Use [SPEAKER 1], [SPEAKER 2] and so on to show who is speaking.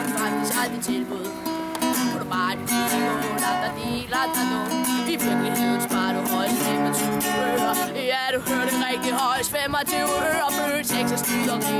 [SPEAKER 1] har vi faktisk aldrig tilbud. Får du bare en kugle, der deler dig nu. I virkeligheden sparer du højst 25 øre. Ja, du hører det rigtig højst 25 øre. Føtex er skyderi.